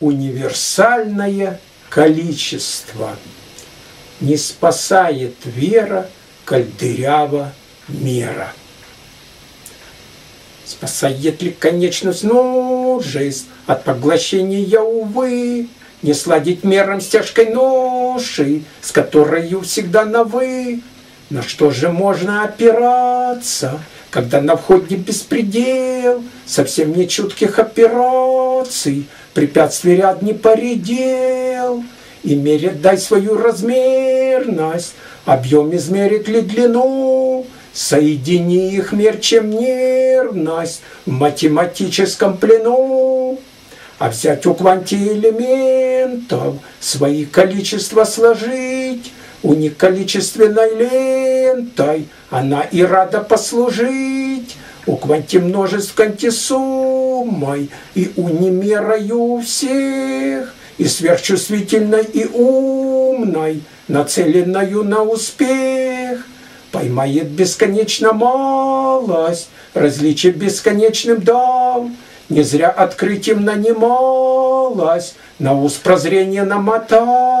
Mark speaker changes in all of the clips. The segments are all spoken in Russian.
Speaker 1: универсальное количество. Не спасает вера, коль дырява мера. Спасает ли конечность? Жизнь от поглощения, увы, не сладить мерам с тяжкой ношей, с которой всегда на «вы». На что же можно опираться, когда на входе беспредел, совсем не чутких операций, препятствий ряд не поредел, и мерит дай свою размерность, объем измерит ли длину, соедини их мер, чем нервность в математическом плену. А взять у квантиэлементов свои количества сложить, у них количественной лентой. Она и рада послужить, у кванти множеств квантисуммой, и у немерою всех, и сверхчувствительной, и умной, нацеленную на успех, поймает бесконечно малость, различие бесконечным дал, не зря открытием нанималась, на ус прозрение намотал,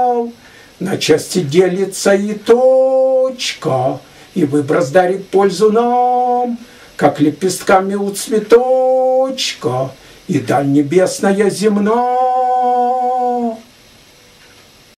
Speaker 1: на части делится и точка, и выброс дарит пользу нам, как лепестками у цветочка, и даль небесная земная